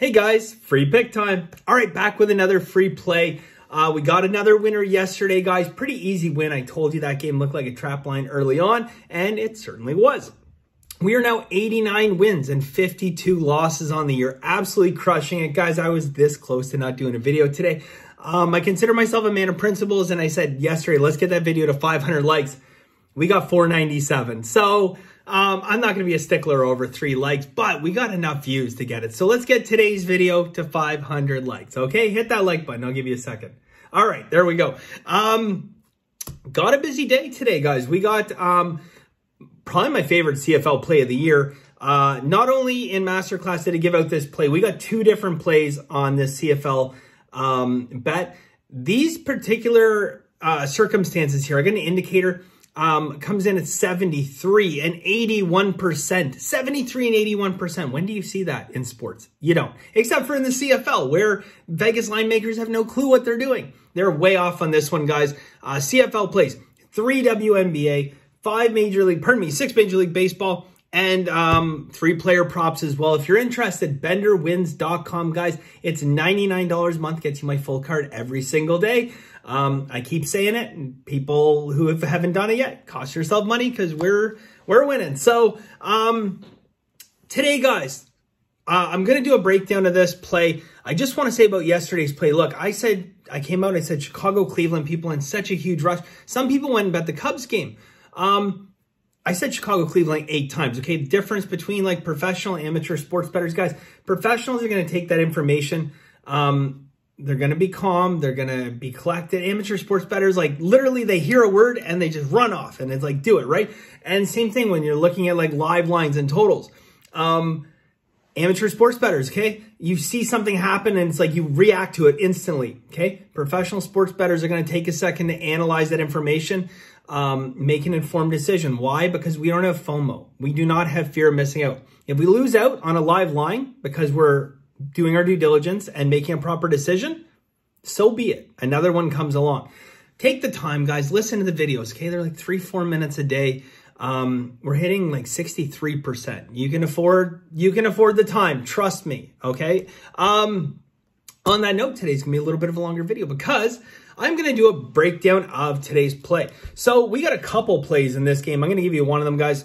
Hey guys, free pick time. All right, back with another free play. Uh, we got another winner yesterday, guys. Pretty easy win. I told you that game looked like a trap line early on, and it certainly was. We are now 89 wins and 52 losses on the year. Absolutely crushing it. Guys, I was this close to not doing a video today. Um, I consider myself a man of principles, and I said yesterday, let's get that video to 500 likes. We got 497. So um, I'm not going to be a stickler over three likes, but we got enough views to get it. So let's get today's video to 500 likes. Okay, hit that like button. I'll give you a second. All right, there we go. Um, got a busy day today, guys. We got um, probably my favorite CFL play of the year. Uh, not only in Masterclass did I give out this play, we got two different plays on this CFL um, bet. These particular uh, circumstances here, are going to indicator um, comes in at 73 and 81%. 73 and 81%. When do you see that in sports? You don't. Except for in the CFL, where Vegas line makers have no clue what they're doing. They're way off on this one, guys. Uh, CFL plays three WNBA, five Major League, pardon me, six Major League Baseball, and um, three player props as well. If you're interested, benderwins.com, guys. It's $99 a month, gets you my full card every single day. Um, I keep saying it, and people who have, haven't done it yet, cost yourself money because we're we're winning. So um, today, guys, uh, I'm going to do a breakdown of this play. I just want to say about yesterday's play. Look, I said, I came out I said Chicago, Cleveland, people in such a huge rush. Some people went and bet the Cubs game. Um, I said Chicago, Cleveland eight times. Okay. The difference between like professional amateur sports bettors, guys, professionals are going to take that information. Um, they're going to be calm. They're going to be collected. Amateur sports bettors, like literally they hear a word and they just run off and it's like, do it, right? And same thing when you're looking at like live lines and totals. Um, amateur sports bettors, okay? You see something happen and it's like you react to it instantly, okay? Professional sports bettors are going to take a second to analyze that information, um, make an informed decision. Why? Because we don't have FOMO. We do not have fear of missing out. If we lose out on a live line because we're doing our due diligence and making a proper decision, so be it. Another one comes along. Take the time, guys. Listen to the videos, okay? They're like three, four minutes a day. Um, we're hitting like 63%. You can afford, you can afford the time. Trust me, okay? Um, on that note, today's gonna be a little bit of a longer video because I'm gonna do a breakdown of today's play. So we got a couple plays in this game. I'm gonna give you one of them, guys.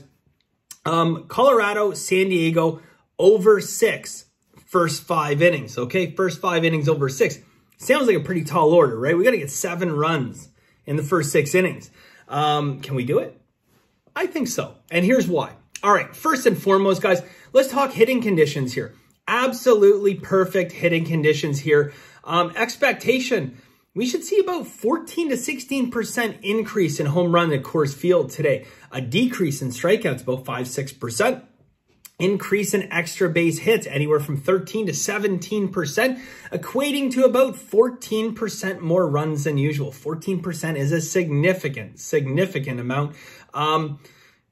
Um, Colorado, San Diego, over six first five innings, okay? First five innings over six. Sounds like a pretty tall order, right? We got to get seven runs in the first six innings. Um, can we do it? I think so. And here's why. All right, first and foremost, guys, let's talk hitting conditions here. Absolutely perfect hitting conditions here. Um, expectation, we should see about 14 to 16% increase in home run at Coors Field today. A decrease in strikeouts, about 5 6% increase in extra base hits anywhere from 13 to 17%, equating to about 14% more runs than usual. 14% is a significant, significant amount. Um,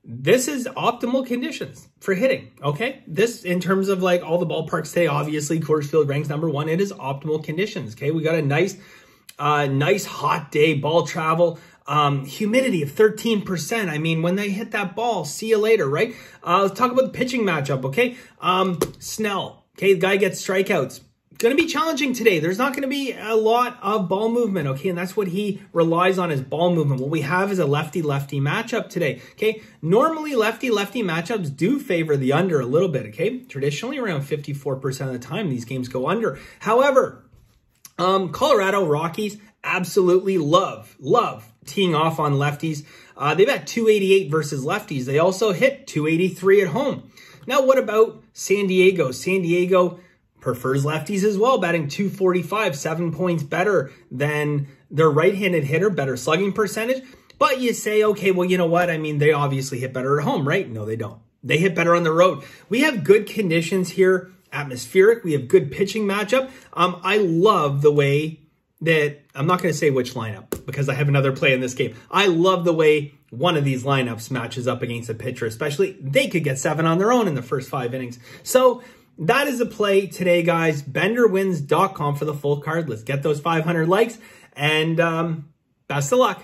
this is optimal conditions for hitting, okay? This, in terms of like all the ballparks today, obviously Coors Field ranks number one. It is optimal conditions, okay? We got a nice, uh, nice hot day, ball travel. Um, humidity of 13%. I mean, when they hit that ball, see you later, right? Uh, let's talk about the pitching matchup, okay? Um, Snell, okay, the guy gets strikeouts. Going to be challenging today. There's not going to be a lot of ball movement, okay? And that's what he relies on is ball movement. What we have is a lefty-lefty matchup today, okay? Normally, lefty-lefty matchups do favor the under a little bit, okay? Traditionally, around 54% of the time, these games go under. However, um, Colorado Rockies absolutely love, love teeing off on lefties. Uh, they've had 288 versus lefties. They also hit 283 at home. Now, what about San Diego? San Diego prefers lefties as well, batting 245, seven points better than their right-handed hitter, better slugging percentage. But you say, okay, well, you know what? I mean, they obviously hit better at home, right? No, they don't. They hit better on the road. We have good conditions here, atmospheric. We have good pitching matchup. Um, I love the way that I'm not going to say which lineup because I have another play in this game. I love the way one of these lineups matches up against a pitcher, especially they could get seven on their own in the first five innings. So that is a play today, guys. BenderWins.com for the full card. Let's get those 500 likes and um, best of luck.